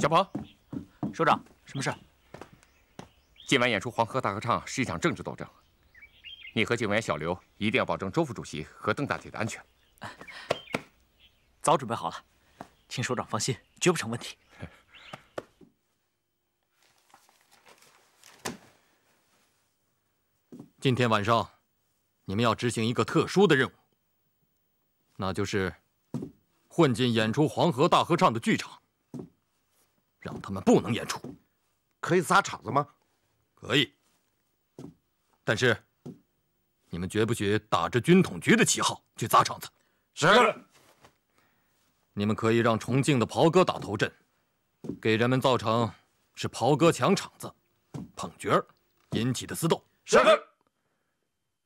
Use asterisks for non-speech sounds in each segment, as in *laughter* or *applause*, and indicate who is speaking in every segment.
Speaker 1: 小鹏，
Speaker 2: 首长，什么事？
Speaker 1: 今晚演出《黄河大合唱》是一场政治斗争，你和警卫员小刘一定要保证周副主席和邓大姐的安全。
Speaker 2: 早准备好了，请首长放心，绝不成问题。*laughs*
Speaker 3: 今天晚上，你们要执行一个特殊的任务，那就是混进演出《黄河大合唱》的剧场，让他们不能演出。
Speaker 4: 可以砸场子吗？
Speaker 3: 可以，但是你们绝不许打着军统局的旗号去砸场子。
Speaker 4: 是。
Speaker 3: 你们可以让重庆的袍哥打头阵，给人们造成是袍哥抢场子、捧角儿引起的私斗。
Speaker 4: 是。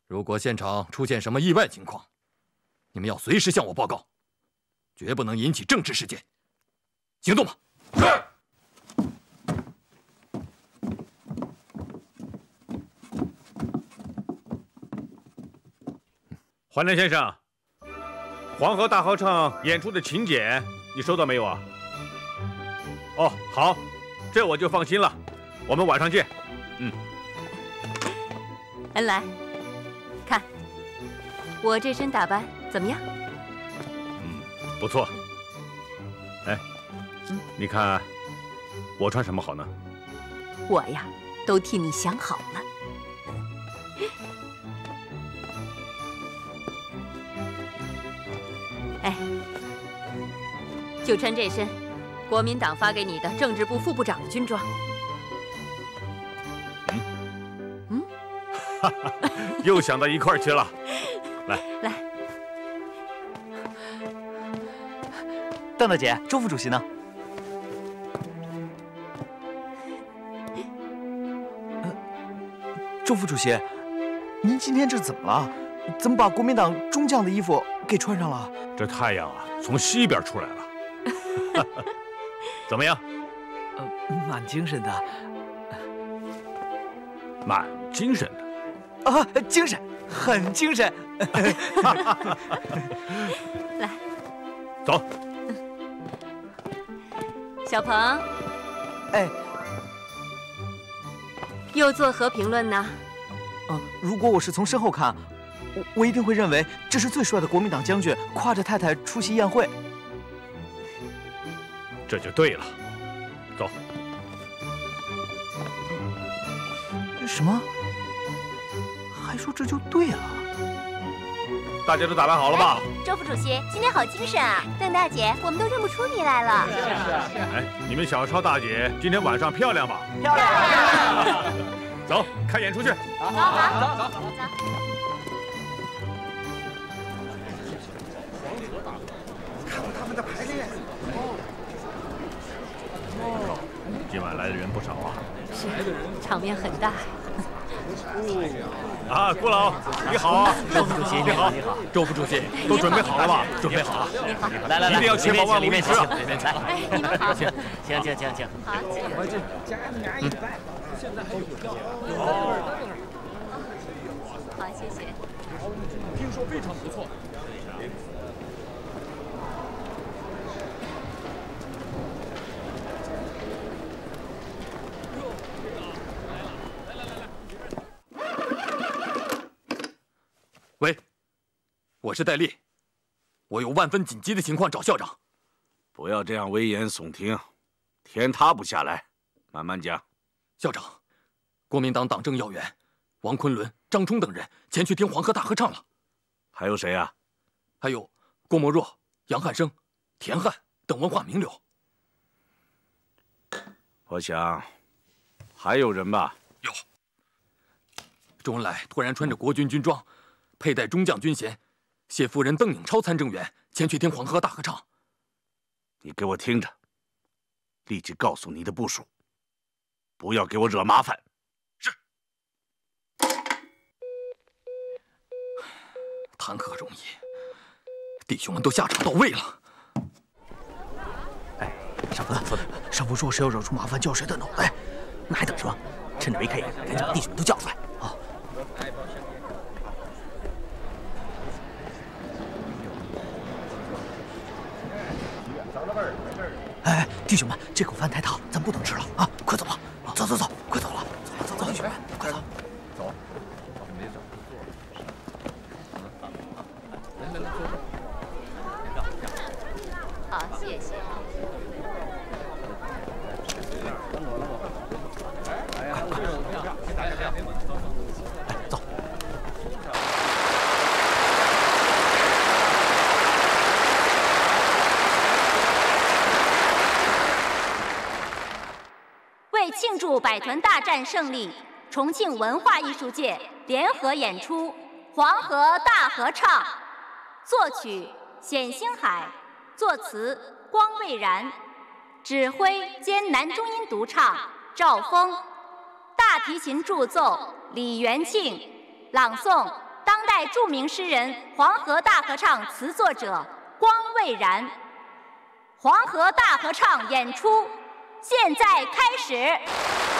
Speaker 3: 如果现场出现什么意外情况，你们要随时向我报告，绝不能引起政治事件。行动吧。
Speaker 4: 是。
Speaker 5: 华南先生，黄河大合唱演出的请柬你收到没有啊？哦，好，这我就放心了。我们晚上见。嗯。
Speaker 6: 恩来，看我这身打扮怎么样？
Speaker 5: 嗯，不错。哎，你看我穿什么好呢？
Speaker 6: 我呀，都替你想好了。就穿这身国民党发给你的政治部副部长的军装。
Speaker 5: 嗯，嗯，*laughs* 又想到一块儿去了。*laughs* 来
Speaker 6: 来，
Speaker 2: 邓大姐，周副主席呢？*laughs* 周副主席，您今天这怎么了？怎么把国民党中将的衣服给穿上了？
Speaker 5: 这太阳啊，从西边出来了。*laughs* 怎么样？
Speaker 2: 呃，蛮精神的。
Speaker 5: 蛮精神
Speaker 2: 的。啊，精神，很精神。*laughs*
Speaker 6: 来，
Speaker 5: 走。
Speaker 6: 小鹏。
Speaker 2: 哎。
Speaker 6: 又作何评论呢？
Speaker 2: 啊，如果我是从身后看。我我一定会认为这是最帅的国民党将军挎着太太出席宴会，
Speaker 5: 这就对了。走。
Speaker 2: 什么？还说这就对了？
Speaker 5: 大家都打扮好了吧？
Speaker 7: 周副主席今天好精神啊！邓大姐，我们都认不出你来了。
Speaker 5: 是是。哎，你们小超大姐今天晚上漂亮吧？
Speaker 7: 漂亮。*laughs*
Speaker 5: 走，看演出去。
Speaker 7: 走好，走走走走。
Speaker 5: 今晚来的人不少啊，
Speaker 6: 是，场面很大。*laughs*
Speaker 5: 啊，顾老，你好，
Speaker 2: 周副主席，
Speaker 5: 你好，
Speaker 2: 你好，
Speaker 5: 周副主席，都准备好了吧？
Speaker 2: 准备好了，
Speaker 6: 你好，
Speaker 2: 来来来，
Speaker 5: 一定要确保万无一失。
Speaker 2: 来，
Speaker 6: 哎，你们好，
Speaker 2: 请，请，请，请，请。
Speaker 6: 好，请。
Speaker 2: 嗯。现在还有票。
Speaker 6: 好，谢谢。
Speaker 3: 听说非常不错。我是戴笠，我有万分紧急的情况找校长。
Speaker 4: 不要这样危言耸听，天塌不下来，慢慢讲。
Speaker 3: 校长，国民党党政要员王昆仑、张冲等人前去听黄河大合唱了。
Speaker 4: 还有谁啊？
Speaker 3: 还有郭沫若、杨汉生、田汉等文化名流。
Speaker 4: 我想还有人吧？
Speaker 3: 有。周恩来突然穿着国军军装。佩戴中将军衔，携夫人邓颖超参政员前去听黄河大合唱。
Speaker 4: 你给我听着，立即告诉你的部署，不要给我惹麻烦。
Speaker 3: 是。谈何容易？弟兄们都下场到位了。
Speaker 2: 哎，上峰，上峰说谁要惹出麻烦，叫谁的脑袋？那还等什么？趁着没开眼，赶紧把弟兄们都叫出来。哎！哎，弟兄们，这口饭太烫，咱不能吃了啊！快走吧，走走走，快走了，走走，弟兄们，快走。
Speaker 6: 好，谢谢。
Speaker 2: 走。
Speaker 7: 为庆祝海豚大战胜利，重庆文化艺术界联合演出《黄河大合唱》，作曲冼星海，作词光蔚然，指挥兼男中音独唱赵峰，大提琴助奏李元庆，朗诵当代著名诗人《黄河大合唱》词作者光蔚然。黄河大合唱演出现在开始。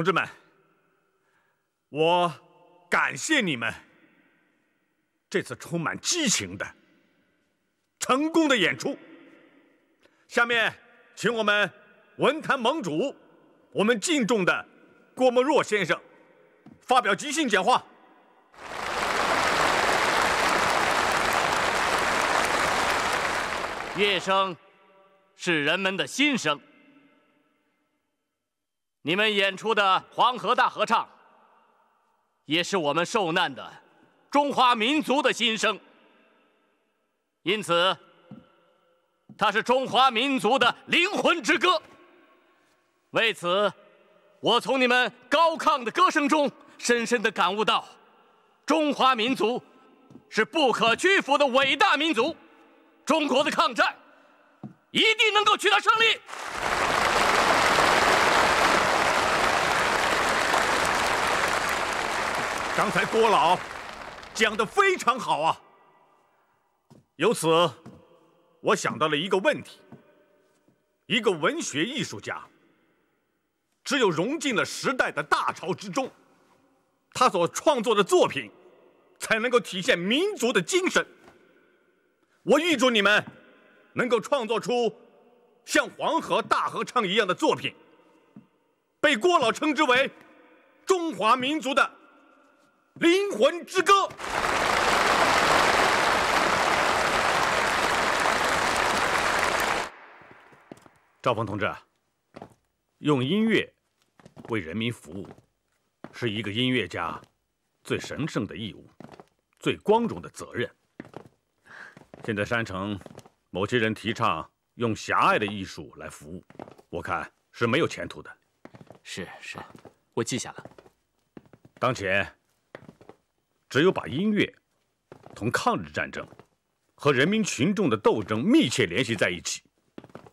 Speaker 5: 同志们，我感谢你们这次充满激情的、成功的演出。下面，请我们文坛盟主，我们敬重的郭沫若先生发表即兴讲话。
Speaker 8: 乐声是人们的心声。你们演出的《黄河大合唱》，也是我们受难的中华民族的心声。因此，它是中华民族的灵魂之歌。为此，我从你们高亢的歌声中，深深地感悟到，中华民族是不可屈服的伟大民族。中国的抗战一定能够取得胜利。
Speaker 5: 刚才郭老讲的非常好啊！由此，我想到了一个问题：一个文学艺术家，只有融进了时代的大潮之中，他所创作的作品才能够体现民族的精神。我预祝你们能够创作出像《黄河大合唱》一样的作品，被郭老称之为中华民族的。灵魂之歌，赵峰同志，用音乐为人民服务，是一个音乐家最神圣的义务，最光荣的责任。现在山城某些人提倡用狭隘的艺术来服务，我看是没有前途的。
Speaker 8: 是是，我记下了。
Speaker 5: 当前。只有把音乐同抗日战争和人民群众的斗争密切联系在一起，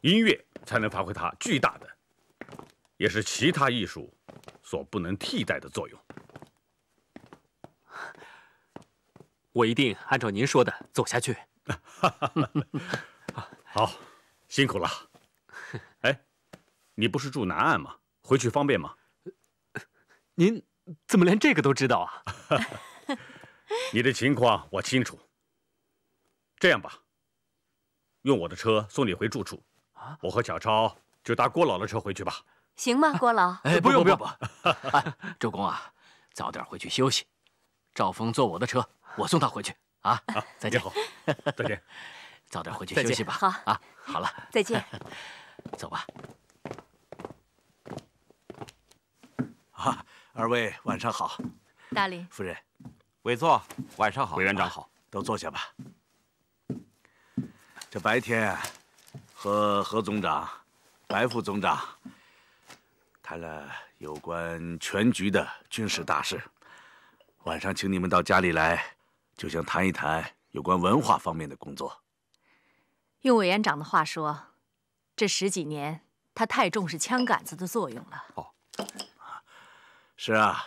Speaker 5: 音乐才能发挥它巨大的，也是其他艺术所不能替代的作用。
Speaker 8: 我一定按照您说的走下去。*laughs*
Speaker 5: 好，辛苦了。*laughs* 哎，你不是住南岸吗？回去方便吗？
Speaker 8: 您怎么连这个都知道啊？*laughs*
Speaker 5: 你的情况我清楚。这样吧，用我的车送你回住处。啊，我和小超就搭郭老的车回去吧。
Speaker 6: 行吗，郭老？*laughs* *laughs*
Speaker 8: 哎，不用不用。周公啊，早点回去休息。赵峰坐我的车，我送他回去。啊，再见。
Speaker 5: 好，再见。*laughs*
Speaker 8: 早点回去休息吧。
Speaker 6: 好
Speaker 8: 啊，好了，
Speaker 6: 再见。
Speaker 8: 走吧。
Speaker 4: 啊，二位晚上好。
Speaker 6: 大林
Speaker 4: 夫人。
Speaker 9: 委座，晚上好。
Speaker 1: 委员长好，
Speaker 4: 都坐下吧。这白天和何总长、白副总长谈了有关全局的军事大事，晚上请你们到家里来，就想谈一谈有关文化方面的工作。
Speaker 6: 用委员长的话说，这十几年他太重视枪杆子的作用了。哦，
Speaker 4: 是啊，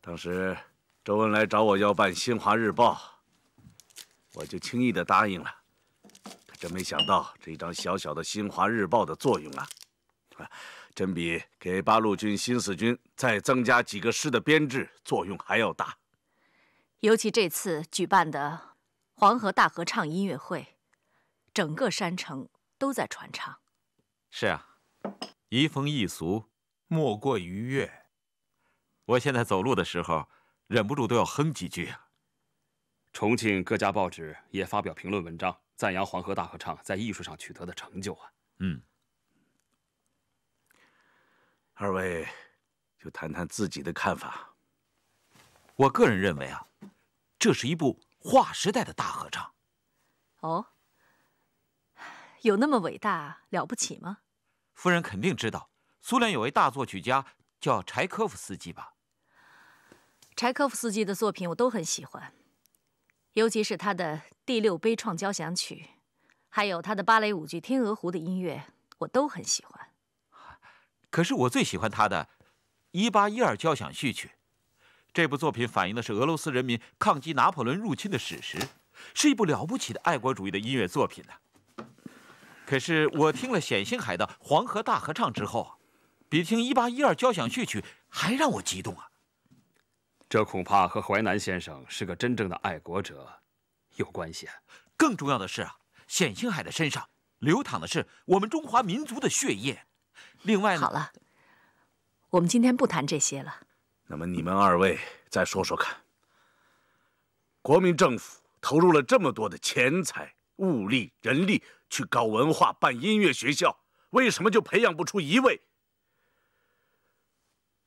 Speaker 4: 当时。周恩来找我要办《新华日报》，我就轻易的答应了。可真没想到，这张小小的《新华日报》的作用啊，真比给八路军新四军再增加几个师的编制作用还要大。
Speaker 6: 尤其这次举办的黄河大合唱音乐会，整个山城都在传唱。
Speaker 9: 是啊，移风易俗，莫过于乐。我现在走路的时候。忍不住都要哼几句啊！
Speaker 10: 重庆各家报纸也发表评论文章，赞扬黄河大合唱在艺术上取得的成就啊。
Speaker 9: 嗯，
Speaker 4: 二位就谈谈自己的看法。
Speaker 9: 我个人认为啊，这是一部划时代的大合唱。
Speaker 6: 哦，有那么伟大了不起吗？
Speaker 9: 夫人肯定知道，苏联有位大作曲家叫柴科夫斯基吧？
Speaker 6: 柴可夫斯基的作品我都很喜欢，尤其是他的第六悲怆交响曲，还有他的芭蕾舞剧《天鹅湖》的音乐，我都很喜欢。
Speaker 9: 可是我最喜欢他的《一八一二交响序曲》，这部作品反映的是俄罗斯人民抗击拿破仑入侵的史实，是一部了不起的爱国主义的音乐作品呢。可是我听了冼星海的《黄河大合唱》之后，比听《一八一二交响序曲》还让我激动啊！
Speaker 10: 这恐怕和淮南先生是个真正的爱国者有关系啊。
Speaker 9: 更重要的是啊，冼星海的身上流淌的是我们中华民族的血液。另外，
Speaker 6: 好了，我们今天不谈这些了。
Speaker 4: 那么你们二位再说说看，国民政府投入了这么多的钱财、物力、人力去搞文化、办音乐学校，为什么就培养不出一位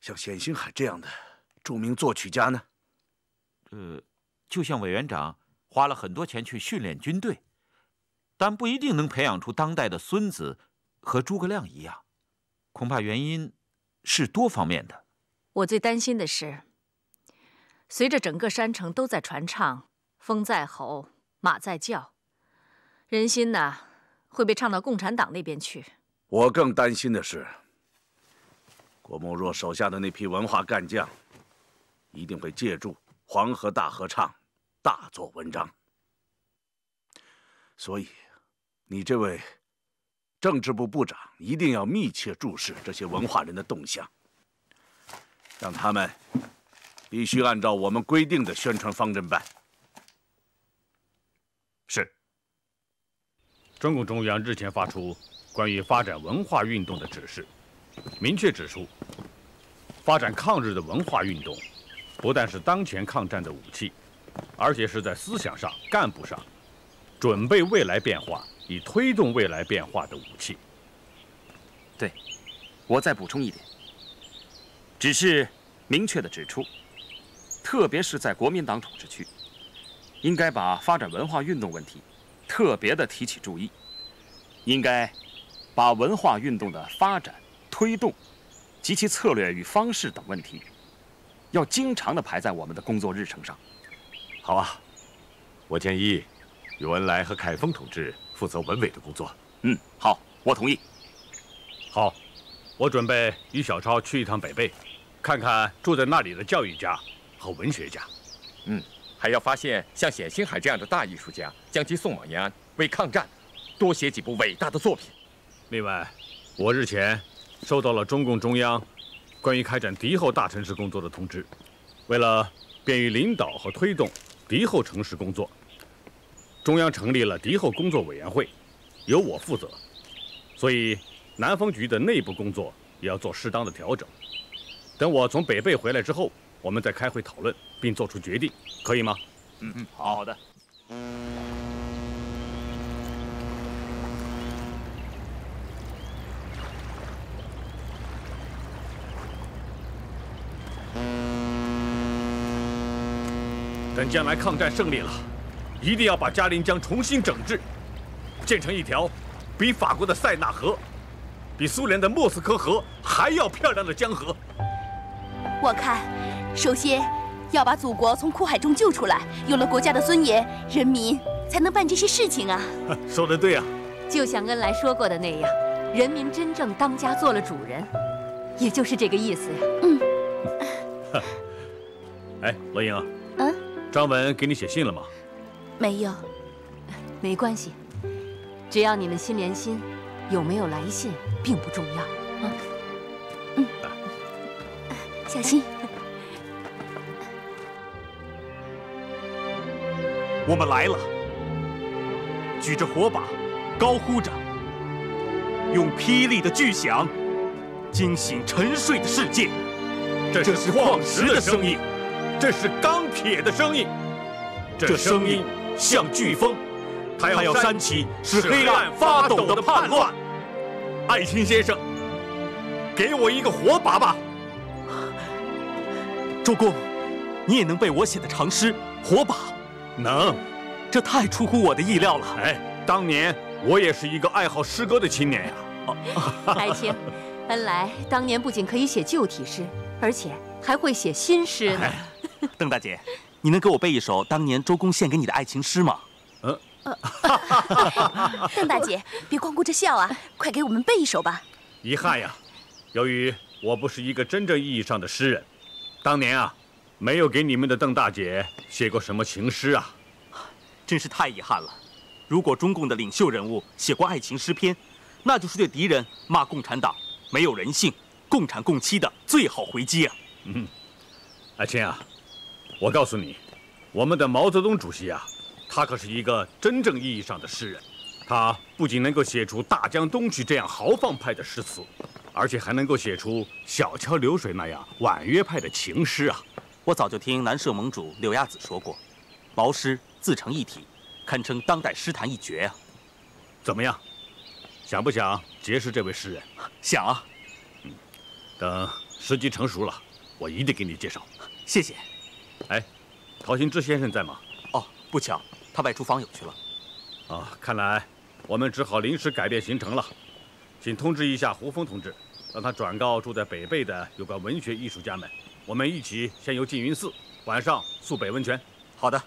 Speaker 4: 像冼星海这样的著名作曲家呢？
Speaker 9: 呃，就像委员长花了很多钱去训练军队，但不一定能培养出当代的孙子和诸葛亮一样。恐怕原因是多方面的。
Speaker 6: 我最担心的是，随着整个山城都在传唱“风在吼，马在叫”，人心呐会被唱到共产党那边去。
Speaker 4: 我更担心的是，郭沫若手下的那批文化干将，一定会借助黄河大合唱大做文章。所以，你这位政治部部长一定要密切注视这些文化人的动向。让他们必须按照我们规定的宣传方针办。
Speaker 5: 是。中共中央日前发出关于发展文化运动的指示，明确指出，发展抗日的文化运动，不但是当前抗战的武器，而且是在思想上、干部上，准备未来变化、以推动未来变化的武器。
Speaker 10: 对，我再补充一点。只是明确的指出，特别是在国民党统治区，应该把发展文化运动问题特别的提起注意，应该把文化运动的发展、推动及其策略与方式等问题，要经常的排在我们的工作日程上。
Speaker 11: 好啊，我建议宇文来和凯丰同志负责文委的工作。
Speaker 10: 嗯，好，我同意。
Speaker 5: 好，我准备与小超去一趟北碚。看看住在那里的教育家和文学家，
Speaker 1: 嗯，还要发现像冼星海这样的大艺术家，将其送往延安，为抗战多写几部伟大的作品。
Speaker 5: 另外，我日前收到了中共中央关于开展敌后大城市工作的通知，为了便于领导和推动敌后城市工作，中央成立了敌后工作委员会，由我负责，所以南方局的内部工作也要做适当的调整。等我从北碚回来之后，我们再开会讨论，并做出决定，可以吗？
Speaker 10: 嗯嗯，好好的。
Speaker 5: 等将来抗战胜利了，一定要把嘉陵江重新整治，建成一条比法国的塞纳河、比苏联的莫斯科河还要漂亮的江河。
Speaker 12: 我看，首先要把祖国从苦海中救出来，有了国家的尊严，人民才能办这些事情啊！*laughs*
Speaker 5: 说的对啊，
Speaker 6: 就像恩来说过的那样，人民真正当家做了主人，也就是这个意思呀。嗯。*laughs*
Speaker 5: 哎，罗英，
Speaker 12: 嗯，
Speaker 5: 张文给你写信了吗？
Speaker 12: 没有。*laughs*
Speaker 6: 没关系，只要你们心连心，有没有来信并不重要啊。嗯。
Speaker 12: 小心！*laughs*
Speaker 5: 我们来了，举着火把，高呼着，用霹雳的巨响惊醒沉睡的世界。这是矿石的声音，这是钢铁的声音，这声音像飓风，它要煽起使黑暗发抖的叛乱。爱卿先生，给我一个火把吧。
Speaker 2: 周公，你也能背我写的长诗《火把》？
Speaker 5: 能，
Speaker 2: 这太出乎我的意料了。
Speaker 5: 哎，当年我也是一个爱好诗歌的青年呀。*laughs*
Speaker 6: 爱卿，恩来当年不仅可以写旧体诗，而且还会写新诗呢。
Speaker 2: 邓大姐，你能给我背一首当年周公献给你的爱情诗吗？
Speaker 12: 呃。*laughs* 邓大姐，别光顾着笑啊，快给我们背一首吧。
Speaker 5: 遗憾呀，由于我不是一个真正意义上的诗人。当年啊，没有给你们的邓大姐写过什么情诗啊，
Speaker 2: 真是太遗憾了。如果中共的领袖人物写过爱情诗篇，那就是对敌人骂共产党没有人性，
Speaker 13: 共产共妻的最好回击啊！
Speaker 5: 嗯，阿青啊，我告诉你，我们的毛泽东主席啊，他可是一个真正意义上的诗人。他不仅能够写出《大江东去》这样豪放派的诗词，而且还能够写出《小桥流水》那样婉约派的情诗啊！
Speaker 13: 我早就听南社盟主柳亚子说过，毛诗自成一体，堪称当代诗坛一绝啊！
Speaker 5: 怎么样，想不想结识这位诗人？*laughs*
Speaker 13: 想啊！
Speaker 5: 嗯，等时机成熟了，我一定给你介绍。
Speaker 13: 谢谢。
Speaker 5: 哎，陶行知先生在吗？
Speaker 13: 哦，不巧，他外出访友去了。
Speaker 5: 啊，看来。我们只好临时改变行程了，请通知一下胡峰同志，让他转告住在北碚的有关文学艺术家们，我们一起先游缙云寺，晚上宿北温泉。
Speaker 13: 好的。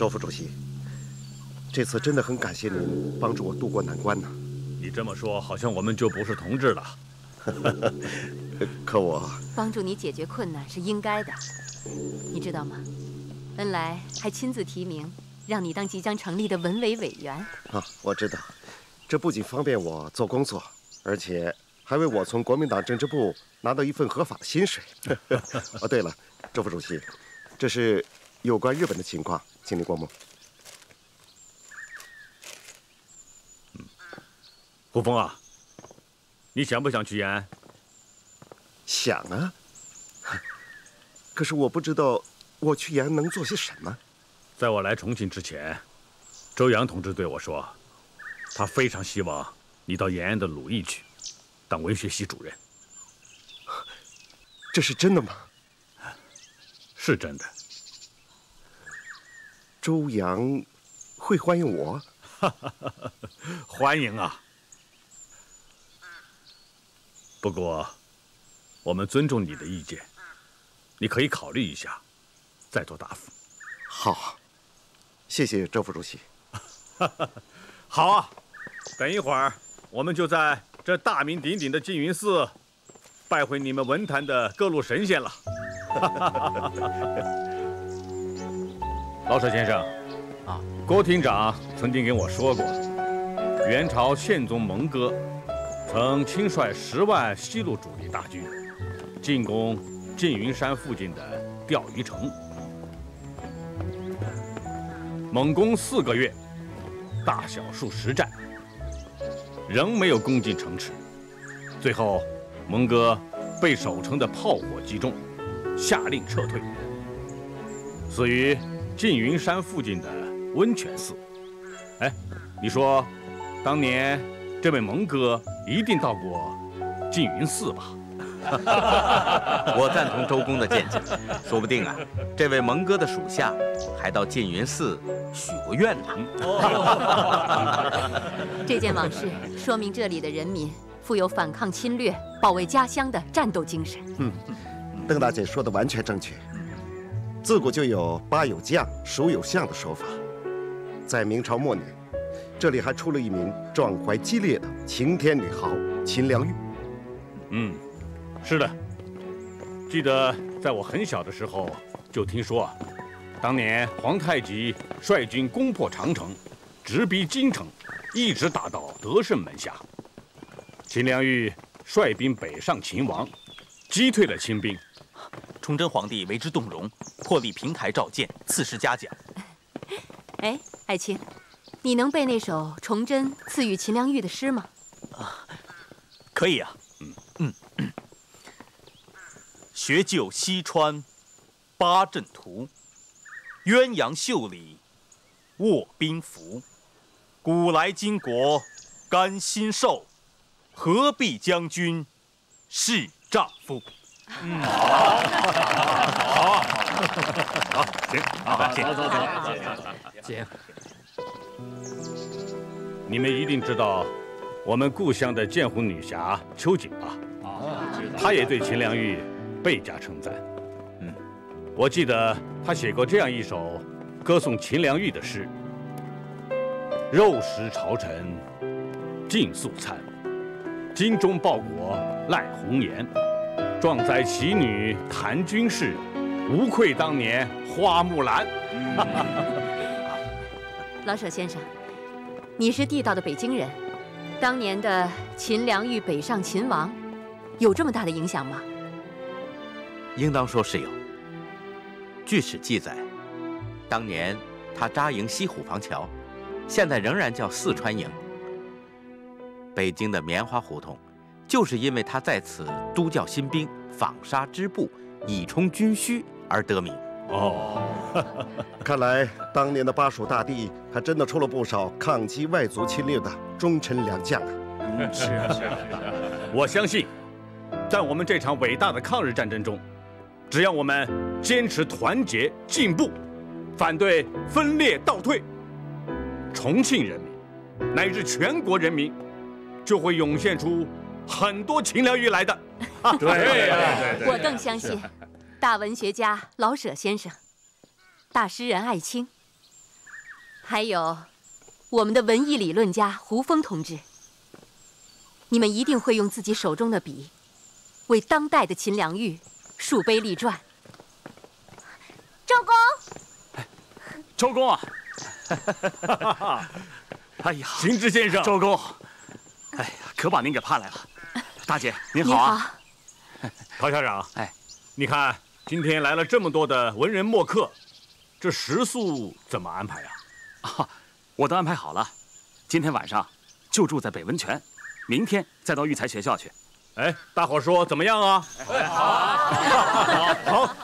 Speaker 14: 周副主席。这次真的很感谢您帮助我渡过难关呢。
Speaker 5: 你这么说，好像我们就不是同志了。
Speaker 14: 可我 *laughs*
Speaker 15: 帮助你解决困难是应该的，你知道吗？恩来还亲自提名，让你当即将成立的文委委员。
Speaker 14: 啊，我知道，这不仅方便我做工作，而且还为我从国民党政治部拿到一份合法的薪水。*laughs* 哦，对了，周副主席，这是有关日本的情况，请您过目。
Speaker 5: 胡峰啊，你想不想去延安？
Speaker 14: 想啊。*laughs* 可是我不知道我去延安能做些什么。
Speaker 5: 在我来重庆之前，周扬同志对我说，他非常希望你到延安的鲁艺去，当文学系主任。
Speaker 14: 这是真的吗？
Speaker 5: 是真的。
Speaker 14: 周扬会欢迎我？*laughs*
Speaker 5: 欢迎啊！不过，我们尊重你的意见，你可以考虑一下，再做答复。
Speaker 14: 好，谢谢周副主席。*laughs*
Speaker 5: 好啊，等一会儿我们就在这大名鼎鼎的缙云寺拜会你们文坛的各路神仙了。老舍先生，啊，郭厅长曾经跟我说过，元朝宪宗蒙哥。曾亲率十万西路主力大军进攻缙云山附近的钓鱼城，猛攻四个月，大小数十战，仍没有攻进城池。最后，蒙哥被守城的炮火击中，下令撤退，死于缙云山附近的温泉寺。哎，你说，当年这位蒙哥？一定到过缙云寺吧？*laughs*
Speaker 16: 我赞同周公的见解，说不定啊，这位蒙哥的属下还到缙云寺许过愿呢。*laughs*
Speaker 15: 这件往事说明这里的人民富有反抗侵略、保卫家乡的战斗精神。
Speaker 14: 嗯，邓大姐说的完全正确。自古就有“八有将，蜀有相”的说法，在明朝末年。这里还出了一名壮怀激烈的晴天女豪秦良玉。
Speaker 5: 嗯，是的。记得在我很小的时候就听说啊，当年皇太极率军攻破长城，直逼京城，一直打到德胜门下。秦良玉率兵北上秦王，击退了清兵。
Speaker 13: 崇祯皇帝为之动容，破例平台召见，赐诗嘉奖。*laughs*
Speaker 15: 哎，爱卿。你能背那首崇祯赐予秦良玉的诗吗？
Speaker 13: 啊，可以啊。嗯嗯。学就西川八阵图，鸳鸯袖里卧冰符。古来巾帼甘心受，何必将军是丈夫？
Speaker 5: 嗯，好，好，好，行，好，
Speaker 3: 走走走，行。
Speaker 5: 你们一定知道我们故乡的剑湖女侠秋瑾吧？啊，她也对秦良玉倍加称赞。嗯，我记得她写过这样一首歌颂秦良玉的诗：“肉食朝臣尽素餐，精忠报国赖红颜，壮哉奇女谈军事，无愧当年花木兰。*laughs*
Speaker 15: 老舍先生，你是地道的北京人，当年的秦良玉北上秦王，有这么大的影响吗？
Speaker 16: 应当说是有。据史记载，当年他扎营西虎坊桥，现在仍然叫四川营。北京的棉花胡同，就是因为他在此督教新兵，纺纱织布，以充军需而得名。
Speaker 14: 哦，*laughs* 看来当年的巴蜀大地还真的出了不少抗击外族侵略的忠臣良将啊！
Speaker 5: 嗯，是啊，是啊，是啊。我相信，在我们这场伟大的抗日战争中，只要我们坚持团结进步，反对分裂倒退，重庆人民乃至全国人民就会涌现出很多秦良玉来的。*laughs*
Speaker 13: 对对对，
Speaker 15: 我更相信。大文学家老舍先生，大诗人艾青，还有我们的文艺理论家胡风同志，你们一定会用自己手中的笔，为当代的秦良玉树碑立传。
Speaker 7: 周公，
Speaker 8: 周公啊！*laughs* 哎呀，
Speaker 5: 秦之先生，
Speaker 8: 周公，哎呀，可把您给盼来了。大姐您好啊！*laughs*
Speaker 5: 陶校长，哎，你看。今天来了这么多的文人墨客，这食宿怎么安排呀？
Speaker 8: 啊，我都安排好了。今天晚上就住在北温泉，明天再到育才学校去。
Speaker 5: 哎，大伙说怎么样啊？*laughs*
Speaker 17: 好，
Speaker 5: 好，好。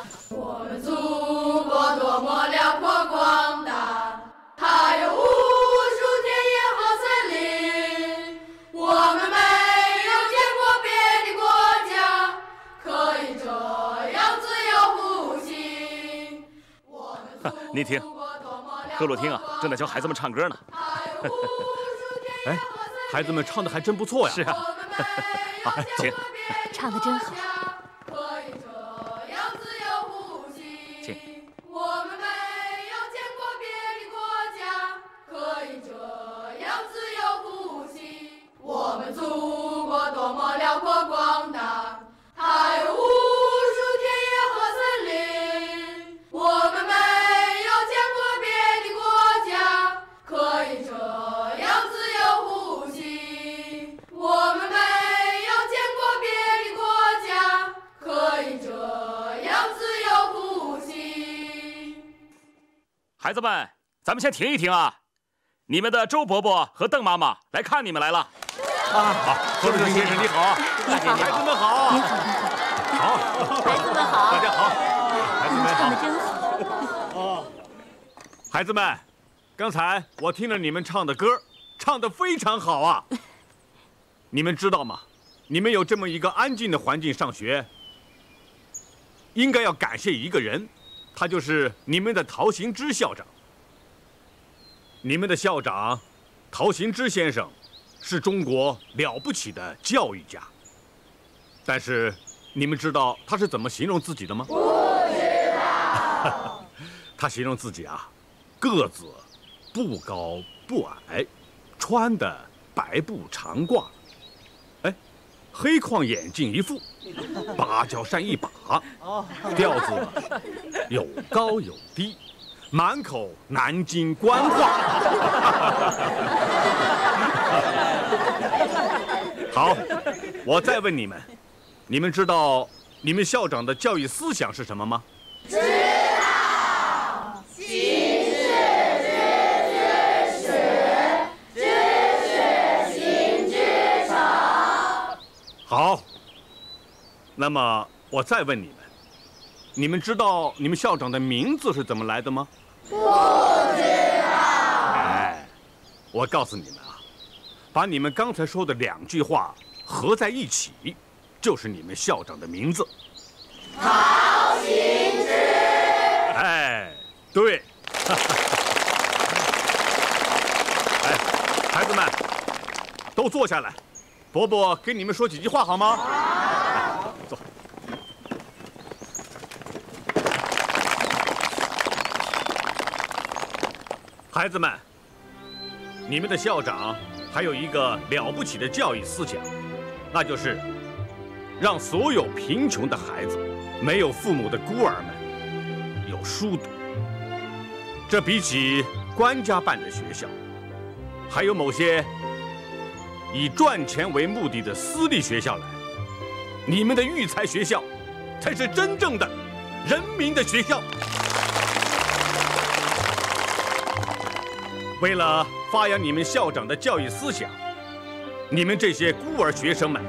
Speaker 8: 您听，歌舞厅啊，正在教孩子们唱歌呢。*laughs*
Speaker 5: 哎，孩子们唱的还真不错呀。
Speaker 8: 是啊，好，请。
Speaker 15: 唱的真好。
Speaker 8: 咱们先停一停啊！你们的周伯伯和邓妈妈来看你们来了。
Speaker 5: 啊，好，周志先生你好，
Speaker 15: 你好，
Speaker 5: 孩子们好，
Speaker 15: 你好，
Speaker 5: 好，
Speaker 15: 孩子们好，
Speaker 5: 大家好，孩子们
Speaker 15: 唱的真好。
Speaker 5: 哦，孩子们，刚才我听了你们唱的歌，唱的非常好啊。你们知道吗？你们有这么一个安静的环境上学，应该要感谢一个人。他就是你们的陶行知校长。你们的校长陶行知先生是中国了不起的教育家。但是你们知道他是怎么形容自己的吗？
Speaker 17: 不知道。*laughs*
Speaker 5: 他形容自己啊，个子不高不矮，穿的白布长褂，哎，黑框眼镜一副。*laughs* 芭蕉扇一把，调子有高有低，满口南京官话。*laughs* 好，我再问你们，你们知道你们校长的教育思想是什么吗？
Speaker 17: 知道，行事知之始，知事行之成。
Speaker 5: 好。那么我再问你们，你们知道你们校长的名字是怎么来的吗？
Speaker 17: 不知道。
Speaker 5: 哎，我告诉你们啊，把你们刚才说的两句话合在一起，就是你们校长的名字。
Speaker 17: 陶行知。
Speaker 5: 哎，对。*laughs* 哎，孩子们，都坐下来，伯伯给你们说几句话好吗？孩子们，你们的校长还有一个了不起的教育思想，那就是让所有贫穷的孩子、没有父母的孤儿们有书读。这比起官家办的学校，还有某些以赚钱为目的的私立学校来，你们的育才学校才是真正的人民的学校。为了发扬你们校长的教育思想，你们这些孤儿学生们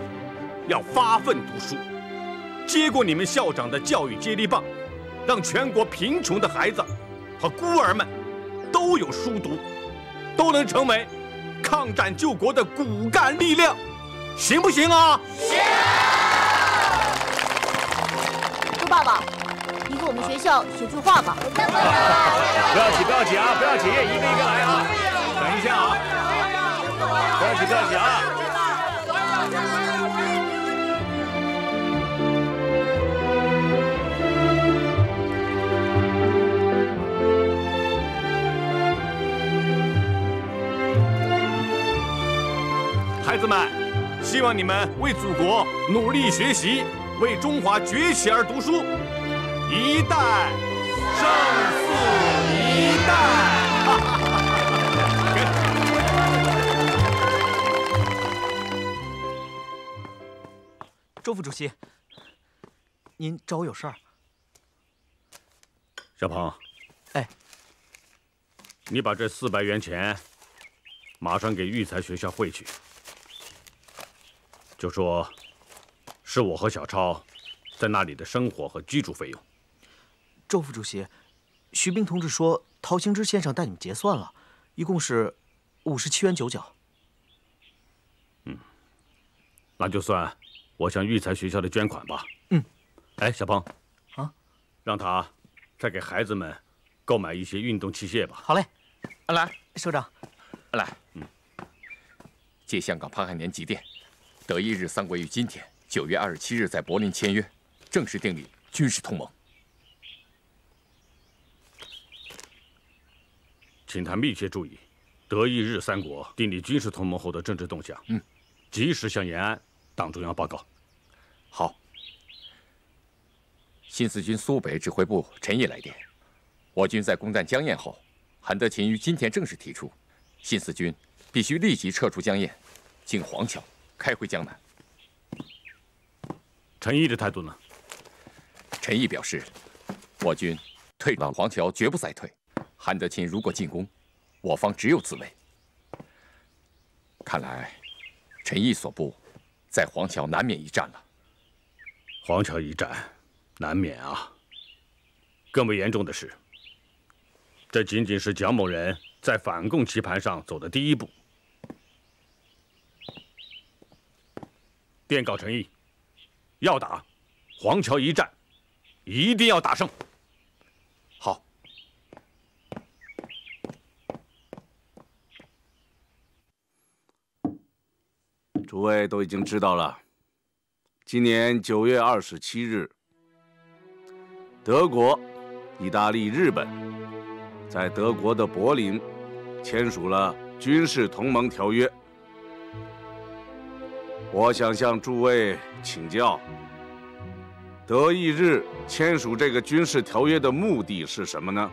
Speaker 5: 要发奋读书，接过你们校长的教育接力棒，让全国贫穷的孩子和孤儿们都有书读，都能成为抗战救国的骨干力量，行不行啊？
Speaker 17: 行。
Speaker 12: 周爸爸，我们学校写句话吧。
Speaker 11: 不要急，不要急啊！不要急，一个一个来啊！等一下啊！不要急，不要急啊！
Speaker 5: 孩子们，希望你们为祖国努力学习，为中华崛起而读书，一代胜似一代。
Speaker 2: 周副主席，您找我有事儿？
Speaker 5: 小鹏，
Speaker 2: 哎，
Speaker 5: 你把这四百元钱马上给育才学校汇去，就说是我和小超在那里的生活和居住费用。
Speaker 2: 周副主席，徐冰同志说陶行知先生带你们结算了，一共是五十七元九角。
Speaker 5: 嗯那就算我向育才学校的捐款吧。
Speaker 2: 嗯。
Speaker 5: 哎，小鹏，
Speaker 2: 啊，
Speaker 5: 让他再给孩子们购买一些运动器械吧。
Speaker 2: 好嘞。
Speaker 1: 来，
Speaker 2: 首长，
Speaker 1: 来，嗯，借香港潘汉年急电，德意日三国于今天九月二十七日在柏林签约，正式订立军事同盟。
Speaker 5: 请他密切注意德意日三国订立军事同盟后的政治动向。
Speaker 1: 嗯，
Speaker 5: 及时向延安党中央报告。
Speaker 1: 好。新四军苏北指挥部陈毅来电，我军在攻占江堰后，韩德勤于今天正式提出，新四军必须立即撤出江堰，经黄桥开回江南。
Speaker 5: 陈毅的态度呢？
Speaker 1: 陈毅表示，我军退到黄桥绝不再退。韩德勤如果进攻，我方只有自卫。看来，陈毅所部在黄桥难免一战了。
Speaker 5: 黄桥一战，难免啊。更为严重的是，这仅仅是蒋某人在反共棋盘上走的第一步。电告陈毅，要打黄桥一战，一定要打胜。
Speaker 4: 诸位都已经知道了，今年九月二十七日，德国、意大利、日本在德国的柏林签署了军事同盟条约。我想向诸位请教，德意日签署这个军事条约的目的是什么呢？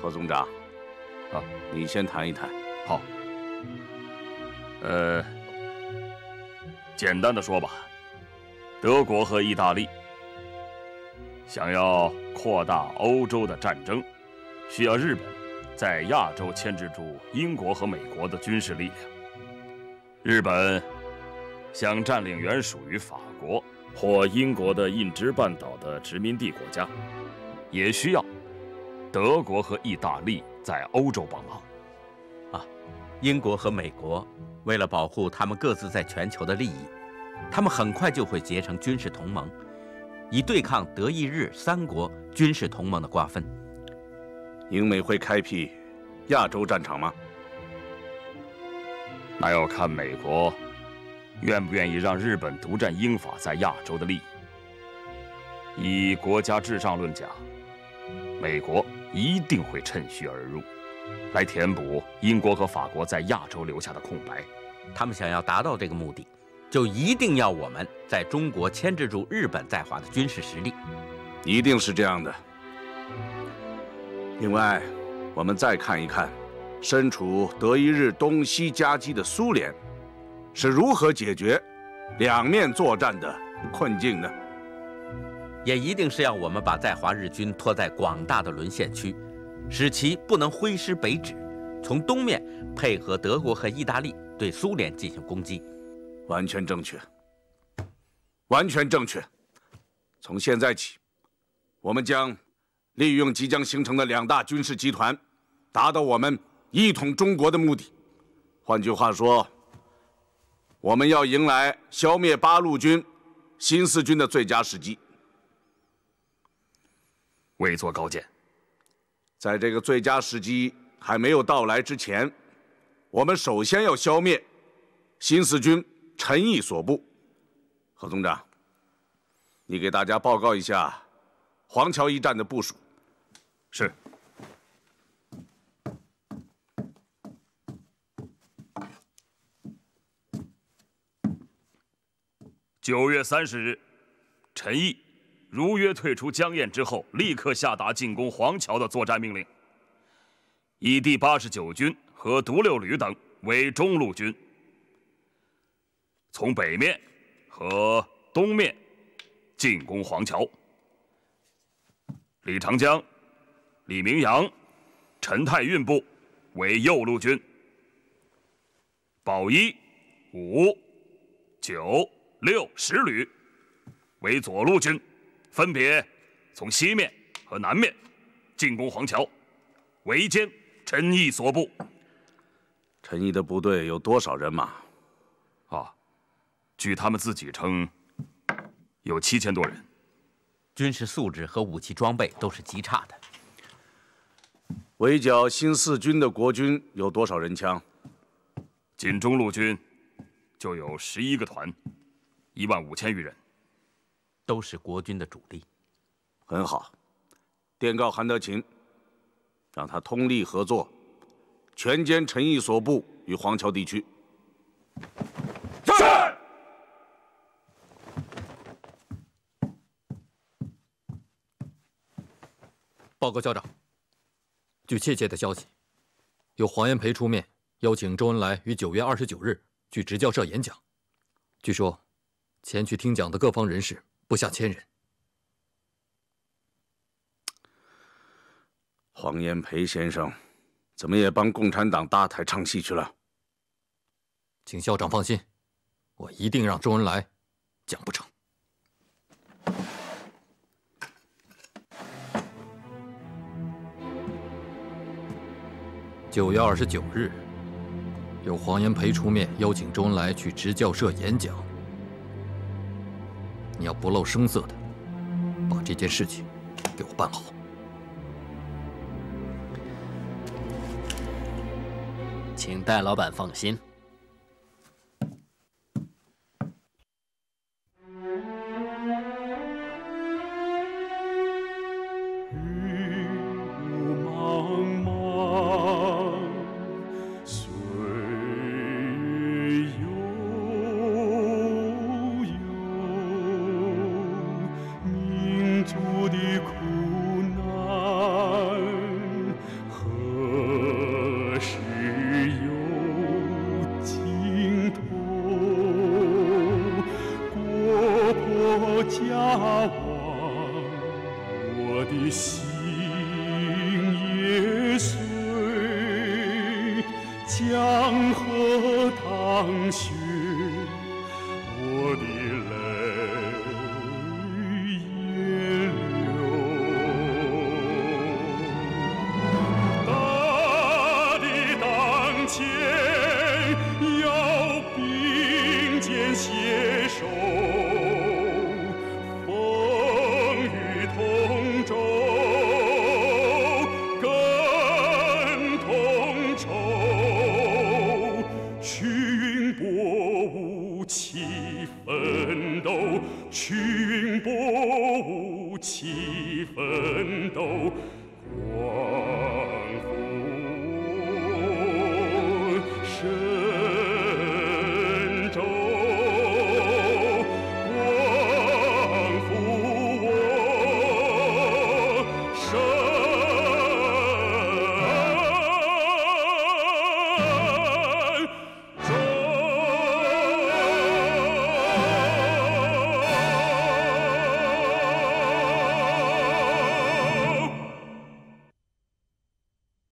Speaker 4: 何总长，
Speaker 10: 啊，
Speaker 4: 你先谈一谈。
Speaker 10: 好。呃，简单的说吧，德国和意大利想要扩大欧洲的战争，需要日本在亚洲牵制住英国和美国的军事力量。日本想占领原属于法国或英国的印支半岛的殖民地国家，也需要德国和意大利在欧洲帮忙。
Speaker 16: 啊，英国和美国。为了保护他们各自在全球的利益，他们很快就会结成军事同盟，以对抗德意日三国军事同盟的瓜分。
Speaker 4: 英美会开辟亚洲战场吗？
Speaker 10: 那要看美国愿不愿意让日本独占英法在亚洲的利益。以国家至上论讲，美国一定会趁虚而入。来填补英国和法国在亚洲留下的空白。
Speaker 16: 他们想要达到这个目的，就一定要我们在中国牵制住日本在华的军事实力。
Speaker 4: 一定是这样的。另外，我们再看一看，身处德意日东西夹击的苏联，是如何解决两面作战的困境呢？
Speaker 16: 也一定是要我们把在华日军拖在广大的沦陷区，使其不能挥师北指，从东面配合德国和意大利对苏联进行攻击。
Speaker 4: 完全正确，完全正确。从现在起，我们将利用即将形成的两大军事集团，达到我们一统中国的目的。换句话说，我们要迎来消灭八路军、新四军的最佳时机。
Speaker 10: 未作高见。
Speaker 4: 在这个最佳时机还没有到来之前，我们首先要消灭新四军陈毅所部。何总长，你给大家报告一下黄桥一战的部署。
Speaker 10: 是。九月三十日，陈毅如约退出江堰之后，立刻下达进攻黄桥的作战命令，以第八十九军和独六旅等为中路军，从北面和东面进攻黄桥。李长江、李明阳、陈太运部为右路军，保一、五、九、六、十旅为左路军，分别从西面和南面进攻黄桥，围歼陈毅所部。
Speaker 4: 陈毅的部队有多少人马？
Speaker 10: 啊，据他们自己称，有七千多人。
Speaker 16: 军事素质和武器装备都是极差的。
Speaker 4: 围剿新四军的国军有多少人枪？
Speaker 10: 仅中路军就有十一个团，一万五千余人，
Speaker 16: 都是国军的主力。
Speaker 4: 很好，电告韩德勤，让他通力合作，全歼陈毅所部与黄桥地区。
Speaker 10: 是。
Speaker 3: 报告校长，据确切的消息，由黄炎培出面邀请周恩来于九月二十九日去职教社演讲。据说，前去听讲的各方人士不下千人。
Speaker 4: 黄炎培先生，怎么也帮共产党搭台唱戏去了？
Speaker 3: 请校长放心，我一定让周恩来讲不成。九月二十九日，由黄炎培出面邀请周恩来去执教社演讲。你要不露声色的把这件事情给我办好。
Speaker 2: 请戴老板放心。
Speaker 18: 家亡，我的心也碎，江河淌水。